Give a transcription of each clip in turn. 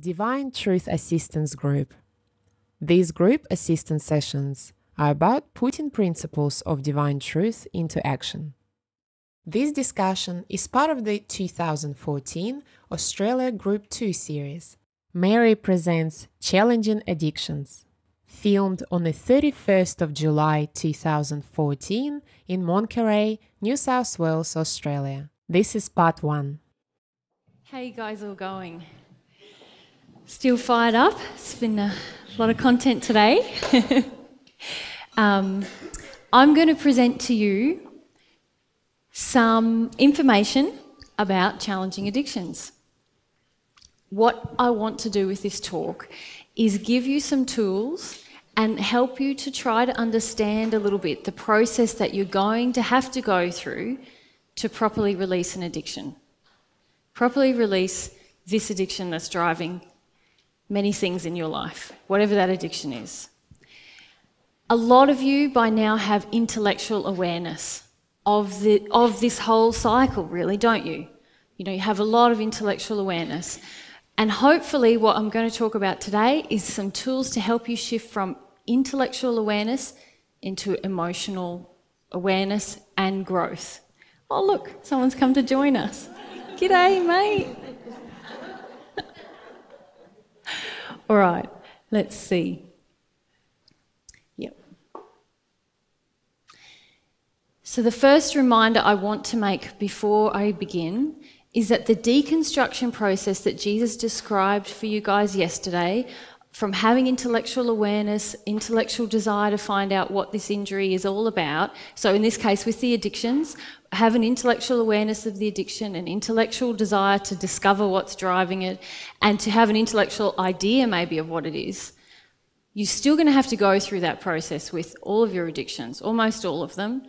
Divine Truth Assistance Group. These group assistance sessions are about putting principles of divine truth into action. This discussion is part of the 2014 Australia Group 2 series. Mary presents Challenging Addictions, filmed on the 31st of July 2014 in Monterey, New South Wales, Australia. This is part 1. How you guys all going? Still fired up? It's been a lot of content today. um, I'm going to present to you some information about challenging addictions. What I want to do with this talk is give you some tools and help you to try to understand a little bit the process that you're going to have to go through to properly release an addiction. Properly release this addiction that's driving many things in your life, whatever that addiction is. A lot of you by now have intellectual awareness of, the, of this whole cycle, really, don't you? You know, you have a lot of intellectual awareness. And hopefully, what I'm going to talk about today is some tools to help you shift from intellectual awareness into emotional awareness and growth. Oh, look, someone's come to join us. G'day, mate. All right, let's see. Yep. So, the first reminder I want to make before I begin is that the deconstruction process that Jesus described for you guys yesterday, from having intellectual awareness, intellectual desire to find out what this injury is all about. So, in this case, with the addictions, have an intellectual awareness of the addiction, an intellectual desire to discover what's driving it, and to have an intellectual idea maybe of what it is, you're still going to have to go through that process with all of your addictions, almost all of them,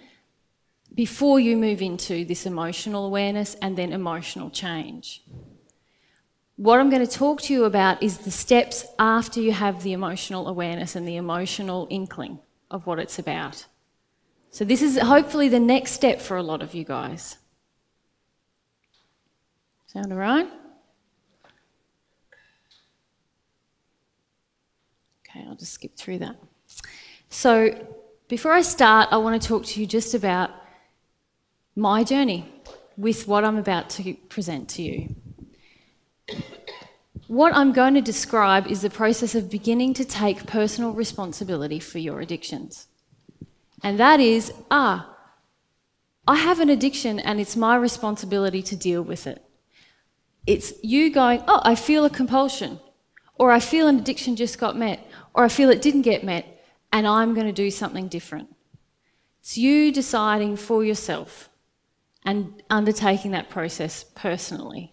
before you move into this emotional awareness and then emotional change. What I'm going to talk to you about is the steps after you have the emotional awareness and the emotional inkling of what it's about. So, this is hopefully the next step for a lot of you guys. Sound all right? Okay, I'll just skip through that. So, before I start, I want to talk to you just about my journey with what I'm about to present to you. What I'm going to describe is the process of beginning to take personal responsibility for your addictions. And that is, ah, I have an addiction and it's my responsibility to deal with it. It's you going, oh, I feel a compulsion, or I feel an addiction just got met, or I feel it didn't get met, and I'm going to do something different. It's you deciding for yourself and undertaking that process personally.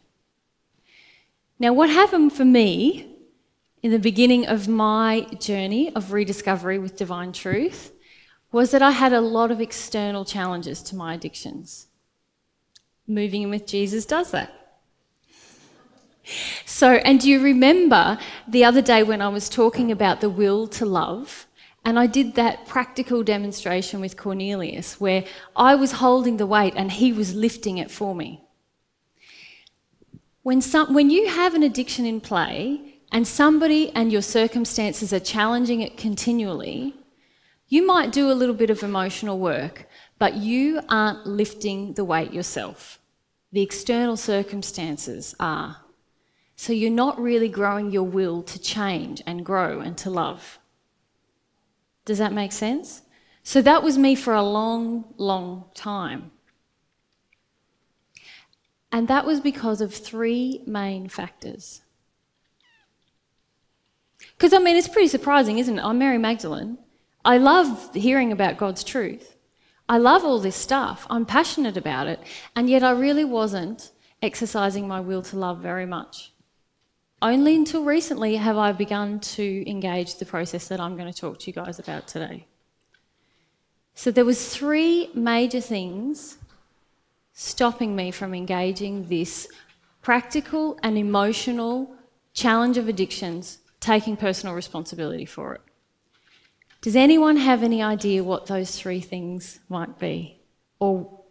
Now, what happened for me in the beginning of my journey of rediscovery with divine truth was that I had a lot of external challenges to my addictions. Moving in with Jesus does that. So, and do you remember the other day when I was talking about the will to love? And I did that practical demonstration with Cornelius where I was holding the weight and he was lifting it for me. When, some, when you have an addiction in play and somebody and your circumstances are challenging it continually, you might do a little bit of emotional work, but you aren't lifting the weight yourself. The external circumstances are. So you're not really growing your will to change and grow and to love. Does that make sense? So that was me for a long, long time. And that was because of three main factors. Because, I mean, it's pretty surprising, isn't it? I'm Mary Magdalene. I love hearing about God's truth. I love all this stuff. I'm passionate about it. And yet I really wasn't exercising my will to love very much. Only until recently have I begun to engage the process that I'm going to talk to you guys about today. So there was three major things stopping me from engaging this practical and emotional challenge of addictions, taking personal responsibility for it. Does anyone have any idea what those three things might be? Or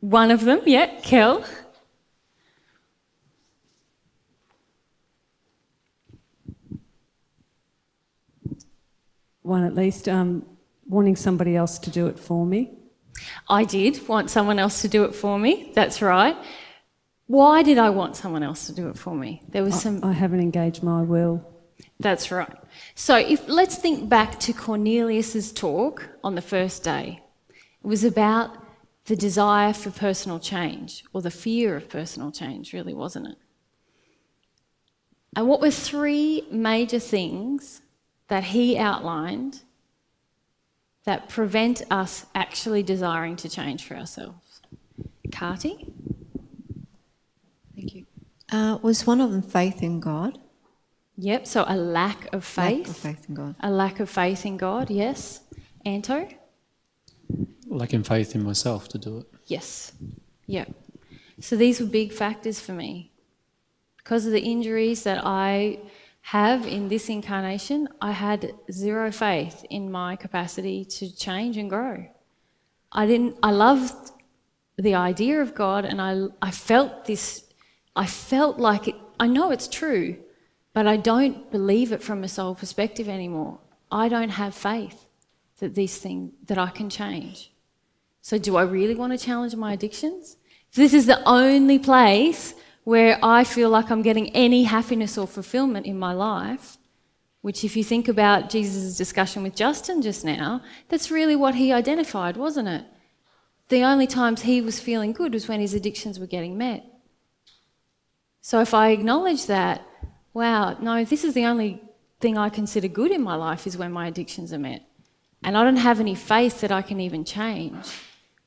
one of them? Yeah, Kel. One at least, um, wanting somebody else to do it for me. I did want someone else to do it for me. That's right. Why did I want someone else to do it for me? There was some. I haven't engaged my will. That's right. So if let's think back to Cornelius's talk on the first day. It was about the desire for personal change, or the fear of personal change, really, wasn't it? And what were three major things that he outlined that prevent us actually desiring to change for ourselves? Carty? Thank you. Uh, was one of them faith in God? Yep, so a lack of faith. Lack of faith in God. A lack of faith in God, yes. Anto? Lacking faith in myself to do it. Yes. Yep. So these were big factors for me. Because of the injuries that I have in this incarnation, I had zero faith in my capacity to change and grow. I didn't I loved the idea of God and I I felt this I felt like it I know it's true, but I don't believe it from a soul perspective anymore. I don't have faith that these things that I can change. So do I really want to challenge my addictions? This is the only place where I feel like I'm getting any happiness or fulfillment in my life, which, if you think about Jesus' discussion with Justin just now, that's really what he identified, wasn't it? The only times he was feeling good was when his addictions were getting met. So if I acknowledge that, wow, no, this is the only thing I consider good in my life is when my addictions are met. And I don't have any faith that I can even change.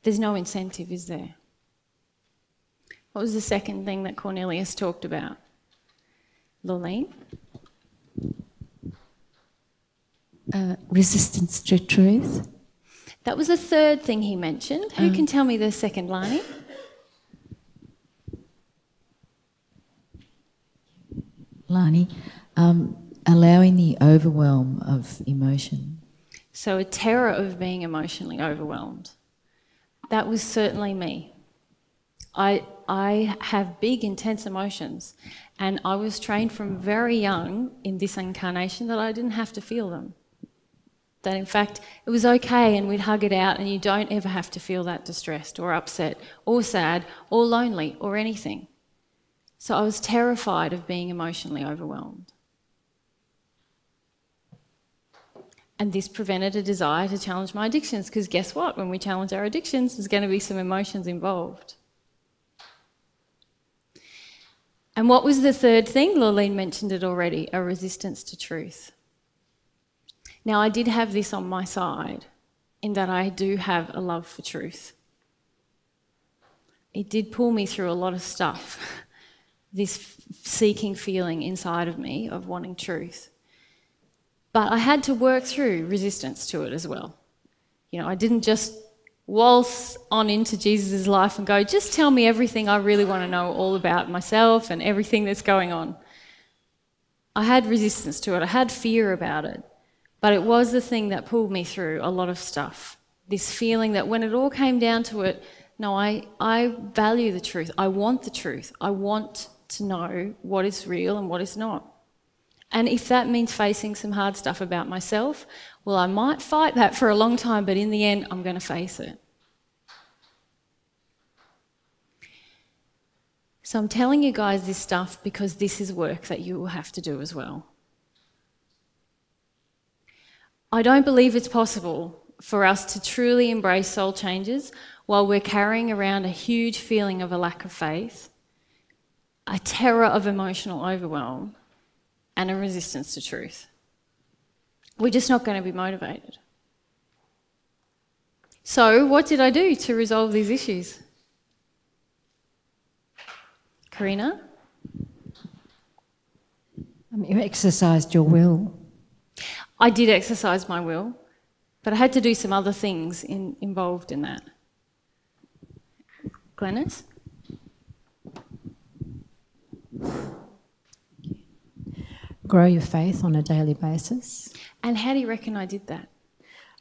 There's no incentive, is there? What was the second thing that Cornelius talked about? Lorleen? Uh, resistance to truth. That was the third thing he mentioned. Who um, can tell me the second, Lani? Lani, um, allowing the overwhelm of emotion. So, a terror of being emotionally overwhelmed. That was certainly me. I, I have big, intense emotions, and I was trained from very young in this incarnation that I didn't have to feel them. That in fact, it was okay and we'd hug it out, and you don't ever have to feel that distressed or upset or sad or lonely or anything. So I was terrified of being emotionally overwhelmed. And this prevented a desire to challenge my addictions because guess what? When we challenge our addictions, there's going to be some emotions involved. And what was the third thing? Lorleen mentioned it already a resistance to truth. Now, I did have this on my side in that I do have a love for truth. It did pull me through a lot of stuff, this seeking feeling inside of me of wanting truth. But I had to work through resistance to it as well. You know, I didn't just waltz on into Jesus' life and go, just tell me everything I really want to know all about myself and everything that's going on. I had resistance to it, I had fear about it, but it was the thing that pulled me through a lot of stuff. This feeling that when it all came down to it, no, I, I value the truth. I want the truth. I want to know what is real and what is not. And if that means facing some hard stuff about myself, well, I might fight that for a long time, but in the end, I'm going to face it. So I'm telling you guys this stuff because this is work that you will have to do as well. I don't believe it's possible for us to truly embrace soul changes while we're carrying around a huge feeling of a lack of faith, a terror of emotional overwhelm, and a resistance to truth. We're just not going to be motivated. So, what did I do to resolve these issues? Karina? Um, you exercised your will. I did exercise my will, but I had to do some other things in, involved in that. Glennis? grow your faith on a daily basis. And how do you reckon I did that?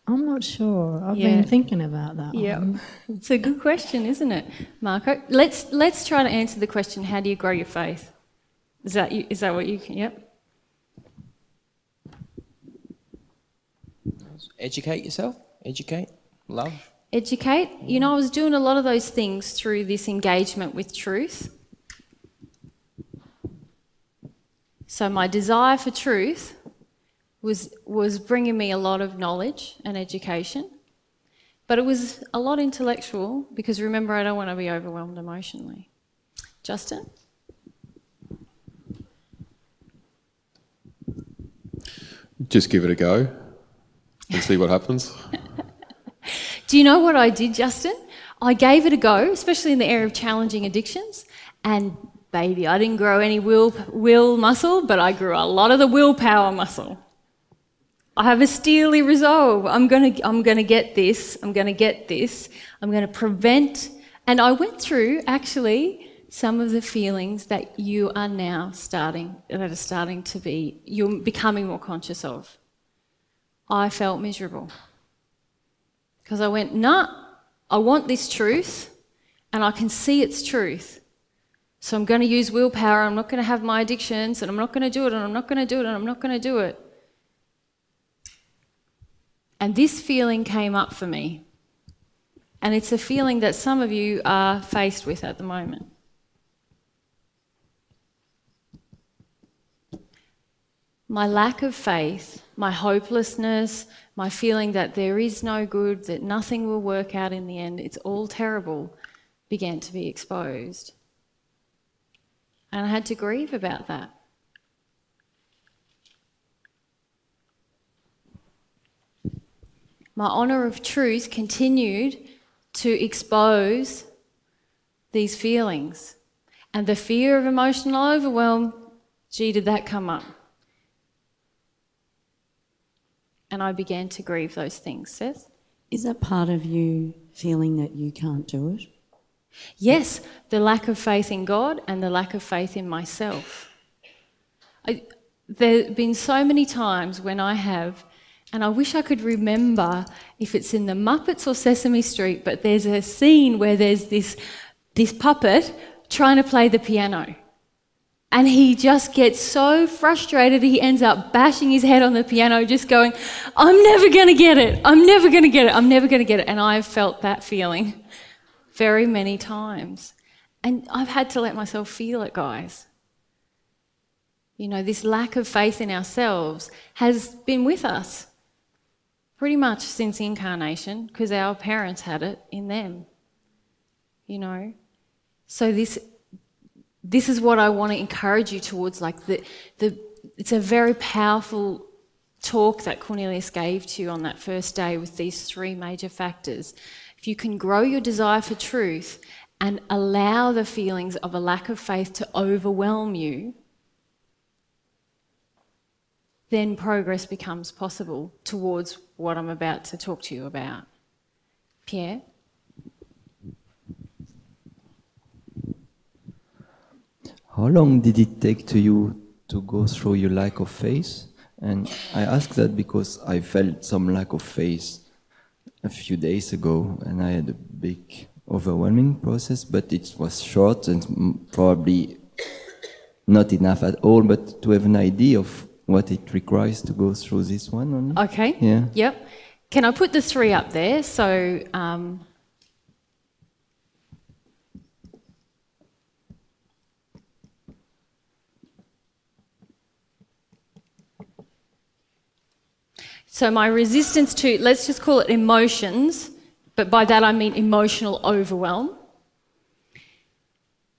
I'm not sure. I've yeah. been thinking about that. Yeah, it's a good question, isn't it, Marco? Let's let's try to answer the question: How do you grow your faith? Is that you, is that what you? Can, yep. Educate yourself. Educate. Love. Educate. You know, I was doing a lot of those things through this engagement with truth. So my desire for truth was was bringing me a lot of knowledge and education. But it was a lot intellectual because remember I don't want to be overwhelmed emotionally. Justin? Just give it a go and see what happens. Do you know what I did, Justin? I gave it a go, especially in the area of challenging addictions, and baby, I didn't grow any will, will muscle, but I grew a lot of the willpower muscle. I have a steely resolve. I'm going to I'm going to get this. I'm going to get this. I'm going to prevent. And I went through actually some of the feelings that you are now starting that are starting to be you're becoming more conscious of. I felt miserable because I went, nah, I want this truth, and I can see its truth. So I'm going to use willpower. I'm not going to have my addictions, and I'm not going to do it, and I'm not going to do it, and I'm not going to do it. And this feeling came up for me. And it's a feeling that some of you are faced with at the moment. My lack of faith, my hopelessness, my feeling that there is no good, that nothing will work out in the end, it's all terrible, began to be exposed. And I had to grieve about that. My honour of truth continued to expose these feelings. And the fear of emotional overwhelm, gee, did that come up? And I began to grieve those things, Seth. Is that part of you feeling that you can't do it? Yes, the lack of faith in God and the lack of faith in myself. I, there have been so many times when I have and I wish I could remember if it's in the Muppets or Sesame Street, but there's a scene where there's this, this puppet trying to play the piano. And he just gets so frustrated, he ends up bashing his head on the piano, just going, I'm never going to get it. I'm never going to get it. I'm never going to get it. And I've felt that feeling very many times. And I've had to let myself feel it, guys. You know, this lack of faith in ourselves has been with us pretty much since incarnation because our parents had it in them. You know? So this this is what I want to encourage you towards like the the it's a very powerful talk that Cornelius gave to you on that first day with these three major factors. If you can grow your desire for truth and allow the feelings of a lack of faith to overwhelm you, then progress becomes possible towards what I'm about to talk to you about. Pierre? How long did it take to you to go through your lack of faith? And I ask that because I felt some lack of faith a few days ago and I had a big overwhelming process, but it was short and probably not enough at all, but to have an idea of what it requires to go through this one only? Okay. Yeah. Yep. Can I put the three up there? So. Um, So, my resistance to, let's just call it emotions, but by that I mean emotional overwhelm.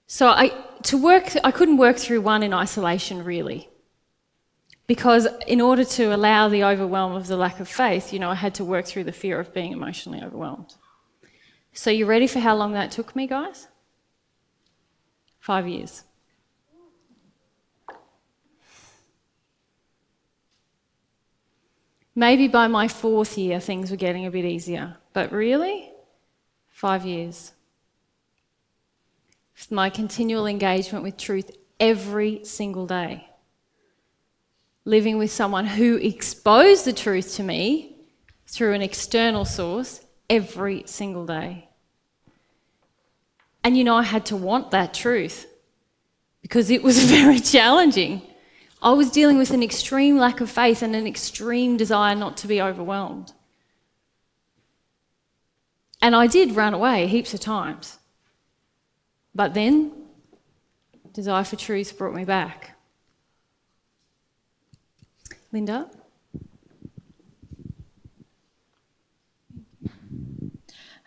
So, I, to work, I couldn't work through one in isolation really because in order to allow the overwhelm of the lack of faith, you know, I had to work through the fear of being emotionally overwhelmed. So, you ready for how long that took me, guys? Five years. Maybe by my fourth year, things were getting a bit easier. But really? Five years. My continual engagement with truth every single day living with someone who exposed the truth to me through an external source every single day. And you know, I had to want that truth because it was very challenging. I was dealing with an extreme lack of faith and an extreme desire not to be overwhelmed. And I did run away heaps of times. But then, desire for truth brought me back. Linda?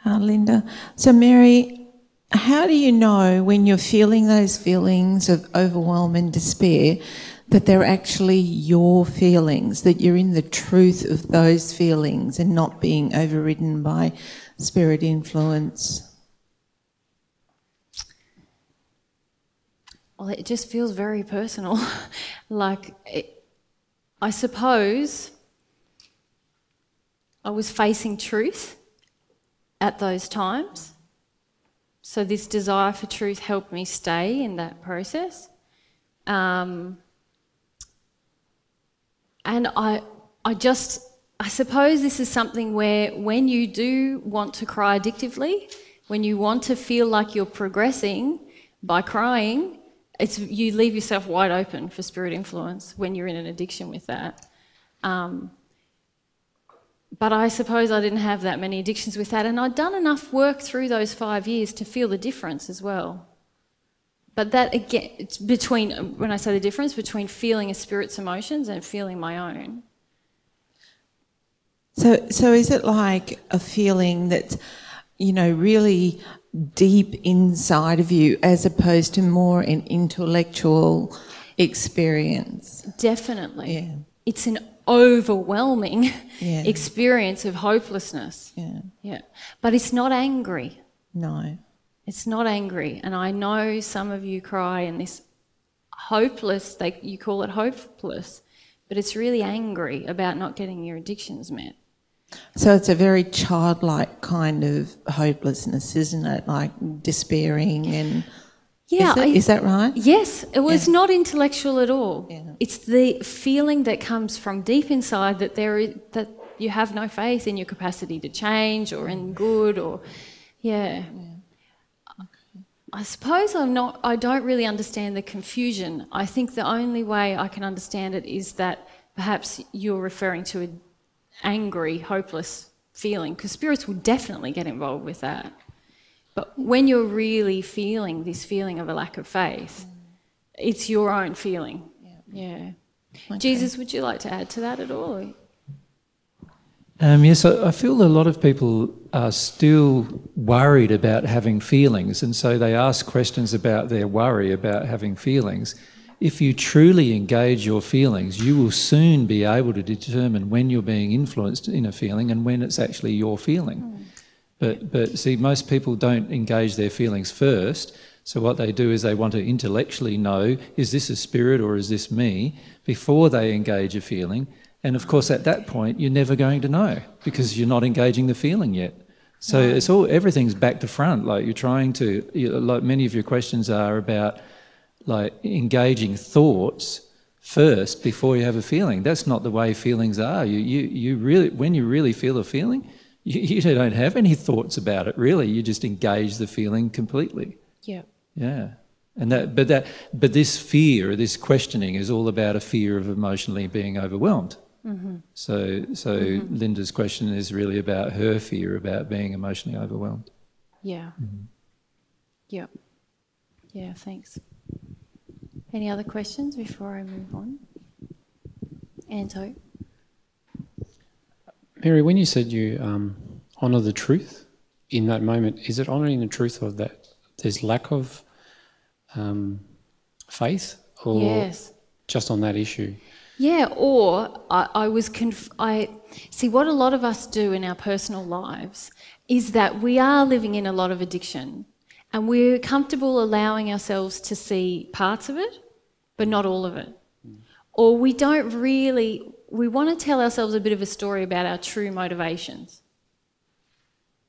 Uh, Linda. So, Mary, how do you know when you're feeling those feelings of overwhelm and despair that they're actually your feelings, that you're in the truth of those feelings and not being overridden by spirit influence? Well, it just feels very personal. like, it, I suppose I was facing truth at those times. So, this desire for truth helped me stay in that process. Um, and I, I just, I suppose this is something where when you do want to cry addictively, when you want to feel like you're progressing by crying, it's, you leave yourself wide open for spirit influence when you're in an addiction with that. Um, but I suppose I didn't have that many addictions with that, and I'd done enough work through those five years to feel the difference as well. But that again, between when I say the difference between feeling a spirit's emotions and feeling my own. So, so is it like a feeling that, you know, really deep inside of you, as opposed to more an intellectual experience? Definitely. Yeah. It's an overwhelming Yeah. experience of hopelessness. Yeah. Yeah. But it's not angry. No. It's not angry. And I know some of you cry in this hopeless, they, you call it hopeless, but it's really angry about not getting your addictions met. So it's a very childlike kind of hopelessness, isn't it? Like despairing and. Yeah, Is, it? I- Is that right? Yes, it was not intellectual at all. It's the feeling that comes from deep inside that there is, that you have no faith in your capacity to change or in good or yeah. I suppose I'm not I don't really understand the confusion. I think the only way I can understand it is that perhaps you're referring to an angry, hopeless feeling because spirits will definitely get involved with that. But when you're really feeling this feeling of a lack of faith, it's your own feeling. Yeah. Jesus, would you like to add to that at all? Um, yes, I, I feel a lot of people are still worried about having feelings, and so they ask questions about their worry about having feelings. If you truly engage your feelings, you will soon be able to determine when you're being influenced in a feeling and when it's actually your feeling. Hmm. But, but see, most people don't engage their feelings first. So what they do is they want to intellectually know, is this a spirit or is this me, before they engage a feeling. And of course, at that point, you're never going to know because you're not engaging the feeling yet. So it's all everything's back to front. Like you're trying to, you know, like many of your questions are about, like engaging thoughts first before you have a feeling. That's not the way feelings are. You, you, you really, when you really feel a feeling, you, you don't have any thoughts about it. Really, you just engage the feeling completely. Yeah. Yeah. And that, but that, but this fear, this questioning, is all about a fear of emotionally being overwhelmed. Mm-hmm. So, so Mhm. Linda's question is really about her fear about being emotionally overwhelmed. Yeah. Yep. Yeah, thanks. Any other questions before I move on? Anto? Mary, when you said you um, honour the truth in that moment, is it honouring the truth of that there's lack of um, faith, or Yes. just on that issue? Yeah, or I, I was conf- I see what a lot of us do in our personal lives is that we are living in a lot of addiction and we're comfortable allowing ourselves to see parts of it, but not all of it. Or we don't really we want to tell ourselves a bit of a story about our true motivations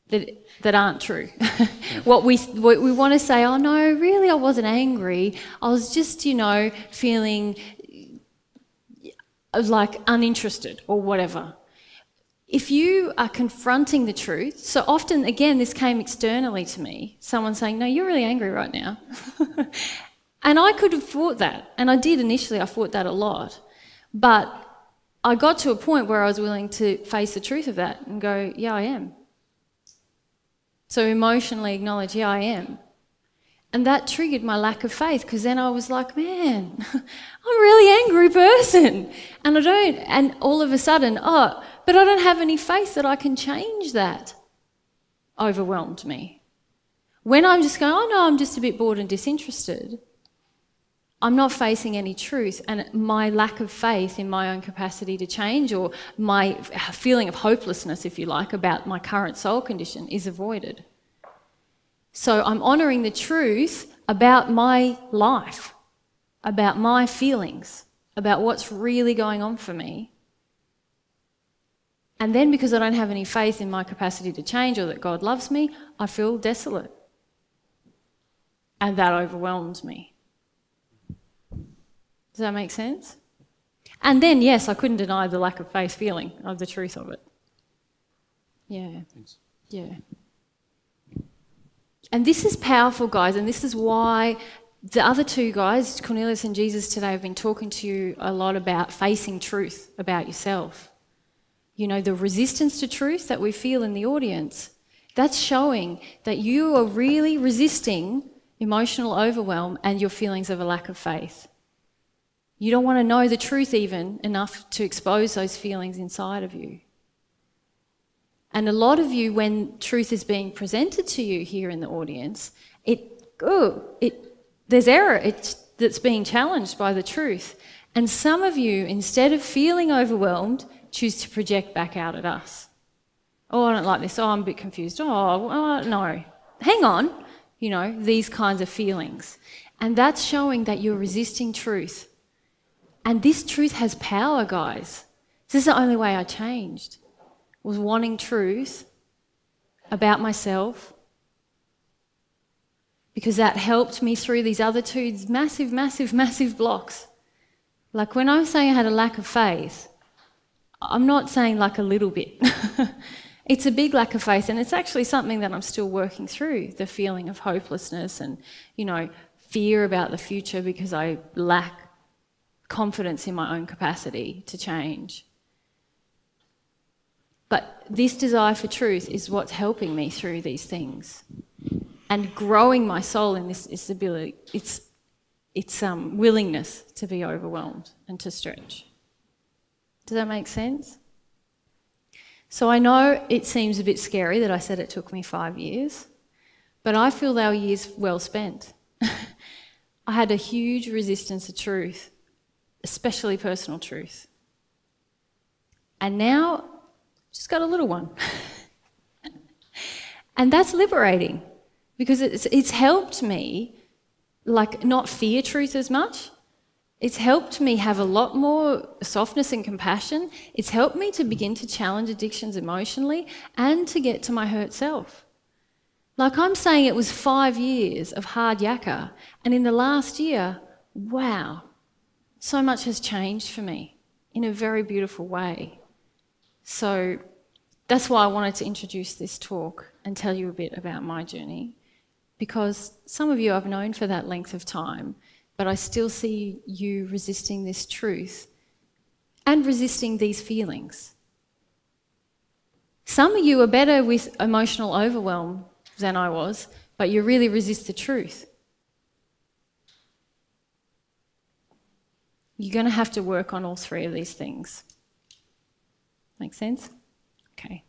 that that aren't true. what we what we want to say, oh no, really I wasn't angry. I was just, you know, feeling uh, like uninterested or whatever. If you are confronting the truth, so often, again, this came externally to me someone saying, No, you're really angry right now. And I could have fought that, and I did initially, I fought that a lot. But I got to a point where I was willing to face the truth of that and go, yeah, I am. So emotionally acknowledge, yeah, I am. And that triggered my lack of faith because then I was like, man, I'm a really angry person. And I don't, and all of a sudden, oh, but I don't have any faith that I can change that. Overwhelmed me. When I'm just going, oh no, I'm just a bit bored and disinterested, I'm not facing any truth, and my lack of faith in my own capacity to change, or my feeling of hopelessness, if you like, about my current soul condition is avoided. So I'm honouring the truth about my life, about my feelings, about what's really going on for me. And then because I don't have any faith in my capacity to change or that God loves me, I feel desolate. And that overwhelms me. Does that make sense? And then, yes, I couldn't deny the lack of faith feeling of the truth of it. Yeah. Thanks. Yeah. And this is powerful, guys, and this is why the other two guys, Cornelius and Jesus, today have been talking to you a lot about facing truth about yourself. You know, the resistance to truth that we feel in the audience, that's showing that you are really resisting emotional overwhelm and your feelings of a lack of faith. You don't want to know the truth even enough to expose those feelings inside of you. And a lot of you, when truth is being presented to you here in the audience, it, oh, it, there's error it's, that's being challenged by the truth. And some of you, instead of feeling overwhelmed, choose to project back out at us. Oh, I don't like this. Oh, I'm a bit confused. Oh, well, no. Hang on. You know, these kinds of feelings. And that's showing that you're resisting truth and this truth has power, guys. This is the only way I changed. Was wanting truth about myself because that helped me through these other two massive, massive, massive blocks. Like when I was saying I had a lack of faith, I'm not saying like a little bit. it's a big lack of faith, and it's actually something that I'm still working through the feeling of hopelessness and, you know, fear about the future because I lack confidence in my own capacity to change. But this desire for truth is what's helping me through these things. And growing my soul in this, this ability, it's, it's um, willingness to be overwhelmed and to stretch. Does that make sense? So I know it seems a bit scary that I said it took me five years, but I feel they were years well spent. I had a huge resistance to truth especially personal truth. And now, just got a little one. and that's liberating because it's, it's helped me, like, not fear truth as much. It's helped me have a lot more softness and compassion. It's helped me to begin to challenge addictions emotionally and to get to my hurt self. Like I'm saying, it was five years of hard yakka, and in the last year, wow, so much has changed for me in a very beautiful way. So that's why I wanted to introduce this talk and tell you a bit about my journey. Because some of you I've known for that length of time, but I still see you resisting this truth and resisting these feelings. Some of you are better with emotional overwhelm than I was, but you really resist the truth. You're going to have to work on all three of these things. Make sense? Okay.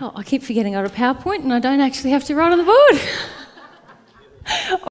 Oh, I keep forgetting I've got a PowerPoint and I don't actually have to write on the board.